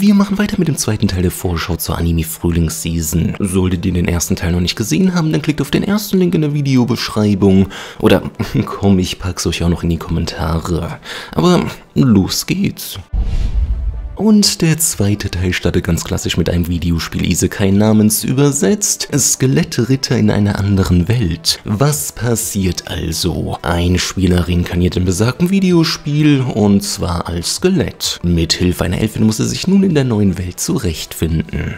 Wir machen weiter mit dem zweiten Teil der Vorschau zur Anime Frühlingsseason. Solltet ihr den ersten Teil noch nicht gesehen haben, dann klickt auf den ersten Link in der Videobeschreibung. Oder komm, ich pack's euch auch noch in die Kommentare. Aber los geht's. Und der zweite Teil startet ganz klassisch mit einem Videospiel Isekai namens übersetzt Skelettritter in einer anderen Welt. Was passiert also? Ein Spieler reinkarniert im besagten Videospiel und zwar als Skelett. Mithilfe einer Elfin muss er sich nun in der neuen Welt zurechtfinden.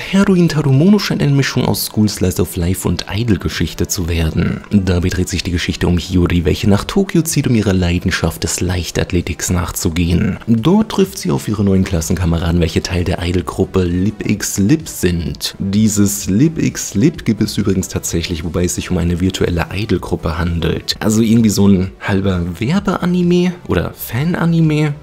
Heroin Tarumono scheint eine Mischung aus School Slice of Life und Idol-Geschichte zu werden. Dabei dreht sich die Geschichte um Hiyori, welche nach Tokio zieht, um ihrer Leidenschaft des Leichtathletiks nachzugehen. Dort trifft sie auf ihre neuen Klassenkameraden, welche Teil der Idol-Gruppe Lip X Lip sind. Dieses Lip X Lip gibt es übrigens tatsächlich, wobei es sich um eine virtuelle Idol-Gruppe handelt. Also irgendwie so ein halber Werbeanime oder Fan-Anime.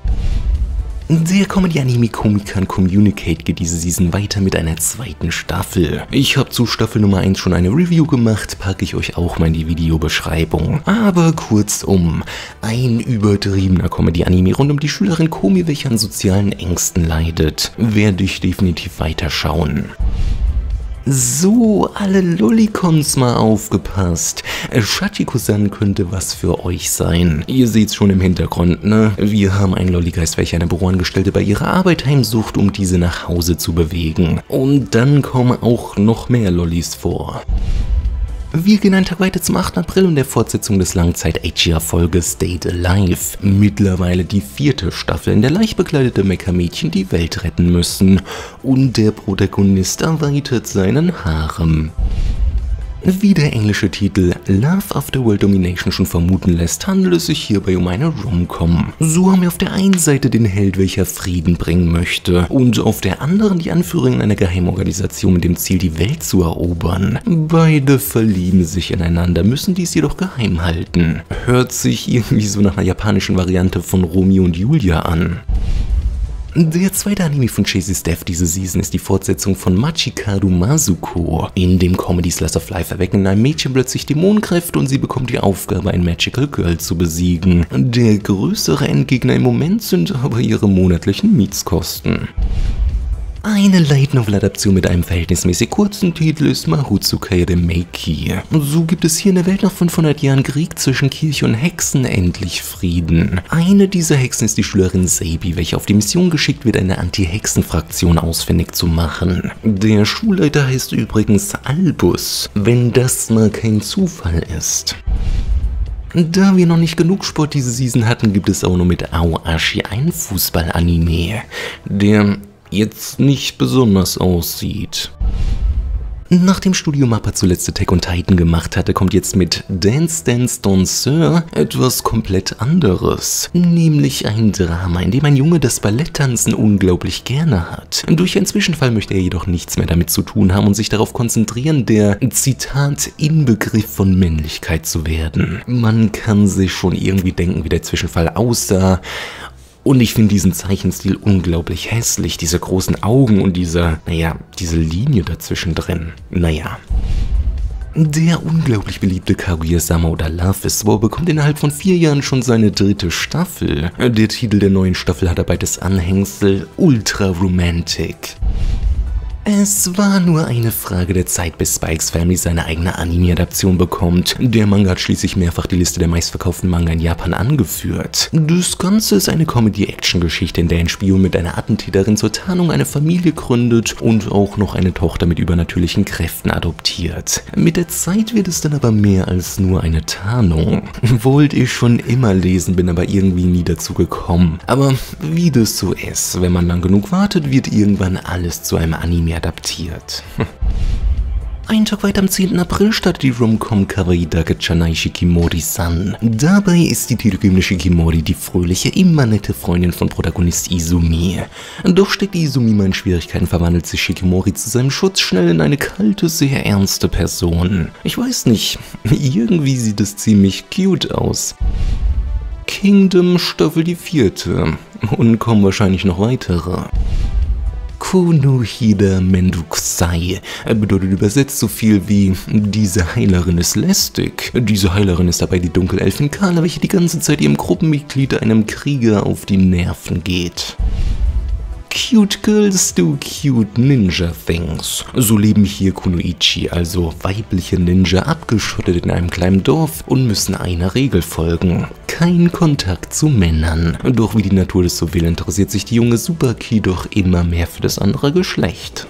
Der Comedy-Anime Komikan Communicate geht diese Season weiter mit einer zweiten Staffel. Ich habe zu Staffel Nummer 1 schon eine Review gemacht, packe ich euch auch mal in die Videobeschreibung. Aber kurzum, ein übertriebener Comedy-Anime rund um die Schülerin Komi, welche an sozialen Ängsten leidet, werde ich definitiv weiterschauen. So, alle Lollicons mal aufgepasst. Shachiko-san könnte was für euch sein. Ihr seht's schon im Hintergrund, ne? Wir haben einen Lolligeist, welcher eine Büroangestellte bei ihrer Arbeit heimsucht, um diese nach Hause zu bewegen. Und dann kommen auch noch mehr Lollis vor. Einen Tag weiter zum 8. April und der Fortsetzung des Langzeit-Asia-Folge Stayed Alive. Mittlerweile die vierte Staffel, in der leicht bekleidete Mecha-Mädchen die Welt retten müssen. Und der Protagonist erweitert seinen Harem. Wie der englische Titel Love After World Domination schon vermuten lässt, handelt es sich hierbei um eine Rom-Com. So haben wir auf der einen Seite den Held, welcher Frieden bringen möchte, und auf der anderen die Anführerin einer Geheimorganisation mit dem Ziel, die Welt zu erobern. Beide verlieben sich ineinander, müssen dies jedoch geheim halten. Hört sich irgendwie so nach einer japanischen Variante von Romeo und Julia an. Der zweite Anime von Chasey Steph diese Season ist die Fortsetzung von Machikaru Masuko. In dem Comedy Slice of Life erwecken ein Mädchen plötzlich Dämonenkräfte und sie bekommt die Aufgabe, ein Magical Girl zu besiegen. Der größere Endgegner im Moment sind aber ihre monatlichen Mietskosten. Eine Light Novel Adaption mit einem verhältnismäßig kurzen Titel ist Mahutsukai Remake. So gibt es hier in der Welt nach 500 Jahren Krieg zwischen Kirche und Hexen endlich Frieden. Eine dieser Hexen ist die Schülerin Seibi, welche auf die Mission geschickt wird, eine Anti-Hexen-Fraktion ausfindig zu machen. Der Schulleiter heißt übrigens Albus, wenn das mal kein Zufall ist. Da wir noch nicht genug Sport diese Season hatten, gibt es auch noch mit Aoashi ein Fußball-Anime, der jetzt nicht besonders aussieht. Nachdem Studio Mappa zuletzt Attack on Titan gemacht hatte, kommt jetzt mit Dance Dance Danseur etwas komplett anderes. Nämlich ein Drama, in dem ein Junge das Balletttanzen unglaublich gerne hat. Durch einen Zwischenfall möchte er jedoch nichts mehr damit zu tun haben und sich darauf konzentrieren, der, Zitat, Inbegriff von Männlichkeit zu werden. Man kann sich schon irgendwie denken, wie der Zwischenfall aussah und ich finde diesen Zeichenstil unglaublich hässlich, diese großen Augen und diese, naja, diese Linie dazwischen drin. Naja. Der unglaublich beliebte Kaguya-sama oder Love is War bekommt innerhalb von vier Jahren schon seine dritte Staffel. Der Titel der neuen Staffel hat dabei das Anhängsel Ultra Romantic. Es war nur eine Frage der Zeit, bis Spikes Family seine eigene Anime-Adaption bekommt. Der Manga hat schließlich mehrfach die Liste der meistverkauften Manga in Japan angeführt. Das Ganze ist eine Comedy-Action-Geschichte, in der ein Spion mit einer Attentäterin zur Tarnung eine Familie gründet und auch noch eine Tochter mit übernatürlichen Kräften adoptiert. Mit der Zeit wird es dann aber mehr als nur eine Tarnung. Wollte ich schon immer lesen, bin aber irgendwie nie dazu gekommen. Aber wie das so ist, wenn man lang genug wartet, wird irgendwann alles zu einem Anime adaptiert. Ein Tag weiter am 10. April startet die Romcom Kawaii Dake Chanai Shikimori-san. Dabei ist die titelgebende Shikimori die fröhliche, immer nette Freundin von Protagonist Izumi. Doch steckt Izumi mal in Schwierigkeiten, verwandelt sich Shikimori zu seinem Schutz schnell in eine kalte, sehr ernste Person. Ich weiß nicht, irgendwie sieht es ziemlich cute aus. Kingdom Staffel die vierte. Und kommen wahrscheinlich noch weitere. Kunohida Mendukusai bedeutet übersetzt so viel wie diese Heilerin ist lästig. Diese Heilerin ist dabei die Dunkelelfin Kala, welche die ganze Zeit ihrem Gruppenmitglied einem Krieger auf die Nerven geht. Cute Girls do cute Ninja Things. So leben hier Kunoichi, also weibliche Ninja, abgeschottet in einem kleinen Dorf und müssen einer Regel folgen. Kein Kontakt zu Männern. Doch wie die Natur das so will, interessiert sich die junge Subaki doch immer mehr für das andere Geschlecht.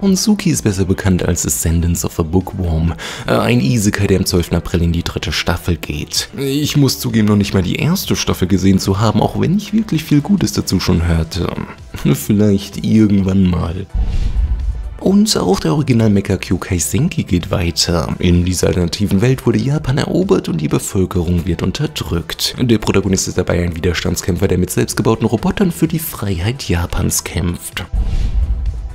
Und Suki ist besser bekannt als Ascendance of a Bookworm, äh, ein Isekai, der am 12. April in die dritte Staffel geht. Ich muss zugeben, noch nicht mal die erste Staffel gesehen zu haben, auch wenn ich wirklich viel Gutes dazu schon hörte. Vielleicht irgendwann mal. Und auch der Original Mecha Kyukai Senki geht weiter. In dieser alternativen Welt wurde Japan erobert und die Bevölkerung wird unterdrückt. Der Protagonist ist dabei ein Widerstandskämpfer, der mit selbstgebauten Robotern für die Freiheit Japans kämpft.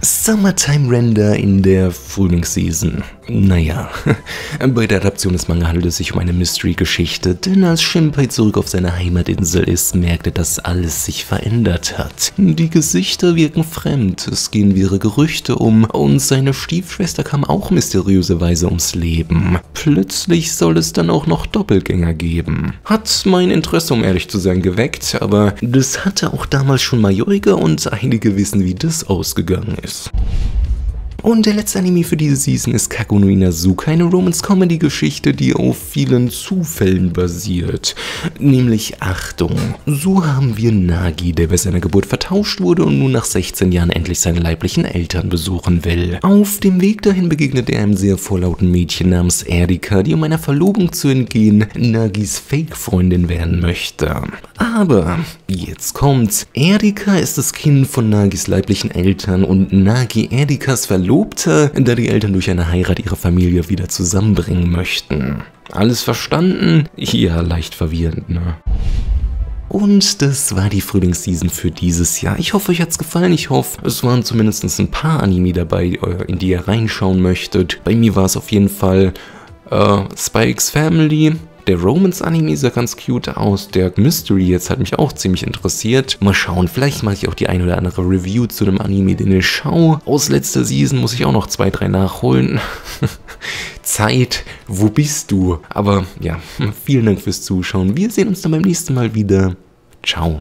Summertime Render in der Frühlingsseason. Naja, bei der Adaption des Manga handelt es sich um eine Mystery-Geschichte, denn als Shinpai zurück auf seiner Heimatinsel ist, merkt er, dass alles sich verändert hat. Die Gesichter wirken fremd, es gehen wirre Gerüchte um und seine Stiefschwester kam auch mysteriöserweise ums Leben. Plötzlich soll es dann auch noch Doppelgänger geben. Hat mein Interesse, um ehrlich zu sein, geweckt, aber das hatte auch damals schon Majoriga und einige wissen, wie das ausgegangen ist. Peace. Und der letzte Anime für diese Season ist Kaku no Inazuka, eine Romance-Comedy-Geschichte, die auf vielen Zufällen basiert. Nämlich Achtung, so haben wir Nagi, der bei seiner Geburt vertauscht wurde und nun nach 16 Jahren endlich seine leiblichen Eltern besuchen will. Auf dem Weg dahin begegnet er einem sehr vorlauten Mädchen namens Erika, die um einer Verlobung zu entgehen, Nagis Fake-Freundin werden möchte. Aber, jetzt kommt's, Erika ist das Kind von Nagis leiblichen Eltern und Nagi Erikas Verlobung Verlobte, da die Eltern durch eine Heirat ihre Familie wieder zusammenbringen möchten. Alles verstanden? Ja, leicht verwirrend, ne? Und das war die Frühlingsseason für dieses Jahr. Ich hoffe, euch hat's gefallen. Ich hoffe, es waren zumindest ein paar Anime dabei, äh, in die ihr reinschauen möchtet. Bei mir war es auf jeden Fall äh, Spikes Family, der Romance-Anime sah ganz cute aus. Der Mystery jetzt hat mich auch ziemlich interessiert. Mal schauen, vielleicht mache ich auch die ein oder andere Review zu einem Anime, den ich schaue. Aus letzter Season muss ich auch noch zwei, drei nachholen. Zeit, wo bist du? Aber ja, vielen Dank fürs Zuschauen. Wir sehen uns dann beim nächsten Mal wieder. Ciao.